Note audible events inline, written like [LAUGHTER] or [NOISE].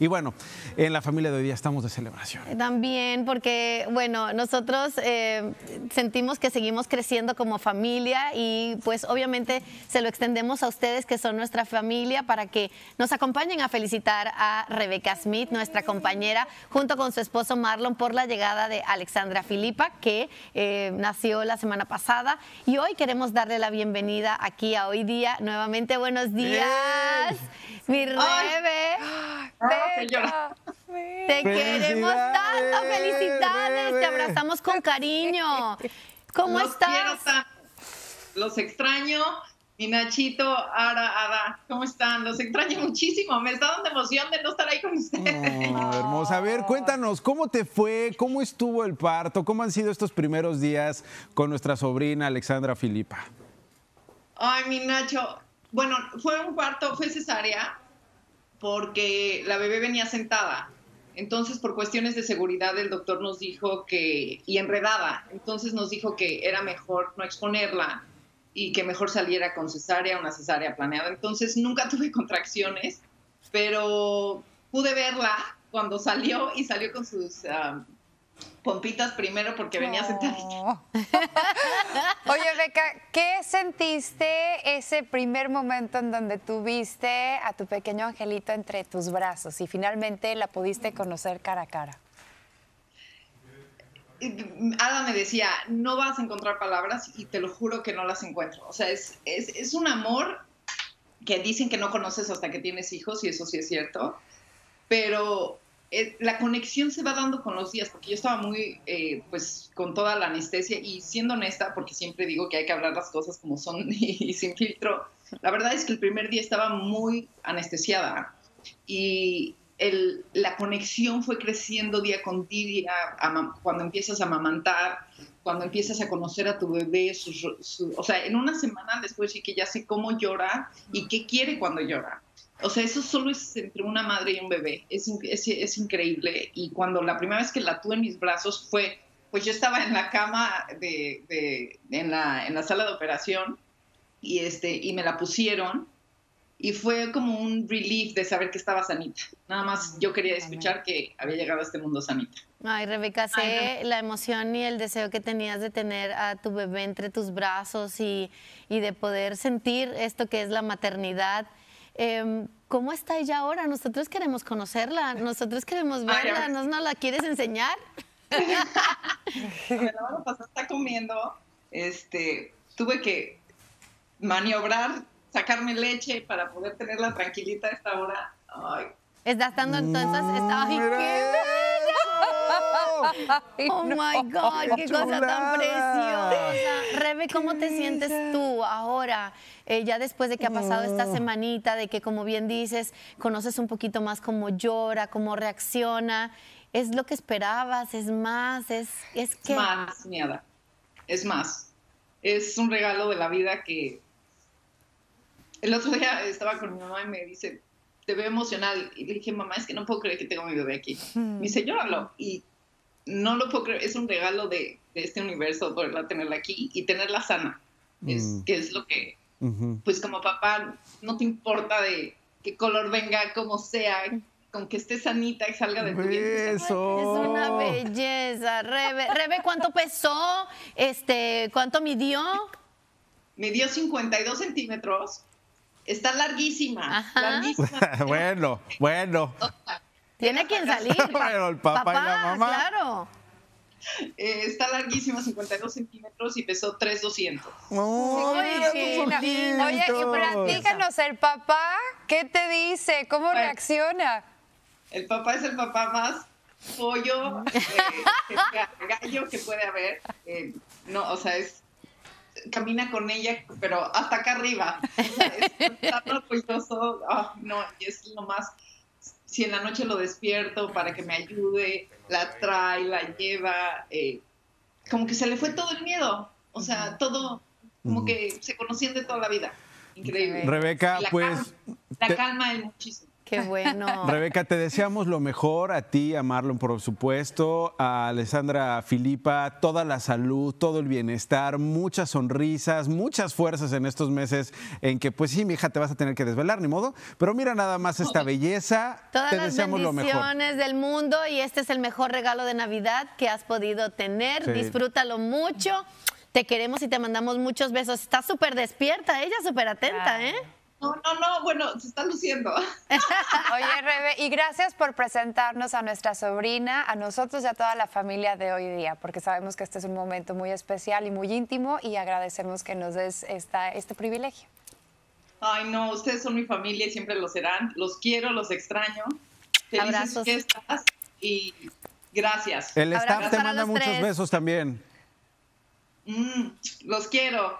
Y bueno, en la familia de hoy día estamos de celebración. También porque, bueno, nosotros eh, sentimos que seguimos creciendo como familia y pues obviamente se lo extendemos a ustedes que son nuestra familia para que nos acompañen a felicitar a Rebeca Smith, nuestra compañera, junto con su esposo Marlon por la llegada de Alexandra Filipa, que eh, nació la semana pasada. Y hoy queremos darle la bienvenida aquí a Hoy Día. Nuevamente, buenos días, mi Rebe. Te queremos tanto, felicidades, te abrazamos con cariño. [LAUGHS] ¿Cómo Los estás? quiero tanto. Los extraño. Mi Nachito, Ara, Ada, ¿cómo están? Los extraño [LAUGHS] muchísimo. Me está dando emoción de no estar ahí con ustedes. Oh, hermosa. A ver, cuéntanos, ¿cómo te fue? ¿Cómo estuvo el parto? ¿Cómo han sido estos primeros días con nuestra sobrina Alexandra Filipa? Ay, mi Nacho. Bueno, fue un parto, fue cesárea, porque la bebé venía sentada. Entonces, por cuestiones de seguridad, el doctor nos dijo que, y enredada, entonces nos dijo que era mejor no exponerla y que mejor saliera con cesárea, una cesárea planeada. Entonces, nunca [LAUGHS] tuve contracciones, pero pude verla cuando salió y salió con sus ah, pompitas primero porque venía sentadita. [LAUGHS] Oye, Beca, ¿qué sentiste ese primer momento en donde tuviste a tu pequeño angelito entre tus brazos y finalmente la pudiste conocer cara a cara? Ada me decía, no vas a encontrar palabras y te lo juro que no las encuentro. O sea, es, es, es un amor que dicen que no conoces hasta que tienes hijos y eso sí es cierto, pero eh, la conexión se va dando con los días, porque yo estaba muy, eh, pues, con toda la anestesia y siendo honesta, porque siempre digo que hay que hablar las cosas como son [LAUGHS] y, sin filtro, la verdad es que el primer día estaba muy anestesiada y el, la conexión fue creciendo día con día cuando empiezas a amamantar, cuando empiezas a conocer a tu bebé, ro- su- o sea, en una semana después sí que ya sé cómo llora y qué quiere cuando llora. O sea, eso solo es entre una madre y un bebé. Es, es, es increíble. Y cuando la primera vez que la tuve en mis brazos fue, pues yo estaba en la cama de, de- en, la, en la sala de operación y, este, y me la pusieron y fue como un relief de saber que estaba sanita. Nada más yo quería escuchar que había llegado a este mundo sanita. Ay, Rebeca, sé Ay, la emoción y el deseo que tenías de tener a tu bebé entre tus brazos y, y de poder sentir esto que es la maternidad. Em, ¿Cómo está ella ahora? Nosotros queremos conocerla, nosotros queremos Ay, verla, ver. ¿no nos la quieres enseñar? Me la van a pasar, está comiendo. Este, tuve que maniobrar, sacarme leche para poder tenerla tranquilita a esta hora. Ay, Estás dando entonces, estaba ay, qué [LAUGHS] Oh no. my God, qué cosa tan preciosa. Rebe, ¿cómo te sientes tú ahora, eh, ya después de que ha pasado esta semanita, de que como bien dices, conoces un poquito más cómo llora, cómo reacciona? ¿Es lo que esperabas? ¿Es más? ¿Es, es es que más, miada. Es más. Es un regalo de la vida que. El otro día estaba con mi mamá y me dice, te veo emocional. Y le dije, mamá, es que no puedo creer que tengo a mi bebé aquí. Me dice, llóralo. Y no lo puedo creer. Es un regalo de, de este universo poderla tenerla aquí y tenerla sana. Es, Mm. que es lo que, Ujú. pues como papá, no te importa de qué color venga, como sea, con que esté sanita y salga de tu vientre. Eso. es una belleza? Rebe, Rebe, ¿cuánto pesó? Este, ¿Cuánto midió? Me dio 52 centímetros. Está larguísima. Ajá. Larguísima. [LAUGHS] bueno, bueno. Tiene quien salir. [LAUGHS] Bueno, el papá y la mamá. Claro. Eh, está larguísima, 52 centímetros y pesó 3,200. Oh, Ay, mira qué sus lindo. Oye, y platícanos, el papá, ¿qué te dice? ¿Cómo Bueno. reacciona? El papá es el papá más pollo, eh, gallo que puede haber. Eh, no, o sea, es camina con ella, pero hasta acá arriba. O sea, es tan orgulloso. Ah, no, y es lo más. Si en la noche lo despierto para que me ayude, la trae, la lleva, eh, como que se le fue todo el miedo. O sea, todo, como que se conocían de toda la vida. Increíble. Rebeca, la pues calma- La te- calma es muchísimo. Qué bueno. [LAUGHS] Rebeca, te deseamos lo mejor a ti, a Marlon, por supuesto, a Alessandra Filipa, toda la salud, todo el bienestar, muchas sonrisas, muchas fuerzas en estos meses en que, pues sí, mi hija, te vas a tener que desvelar, ni modo. Pero mira nada más esta [LAUGHS] belleza. Todas te las deseamos lo mejor. bendiciones del mundo y este es el mejor regalo de Navidad que has podido tener. Sí. Disfrútalo mucho. Te queremos y te mandamos muchos besos. Está súper despierta ella, súper atenta, Ay. ¿eh? No, no, no, bueno, se está luciendo. [LAUGHS] Oye, Rebe, y gracias por presentarnos a nuestra sobrina, a nosotros y a toda la familia de hoy día, porque sabemos que este es un momento muy especial y muy íntimo y agradecemos que nos des esta, este privilegio. Ay, no, ustedes son mi familia y siempre lo serán. Los quiero, los extraño. Felices Abrazos. fiestas y gracias. El Abrazos staff te manda muchos tres. besos también. Mm, los quiero.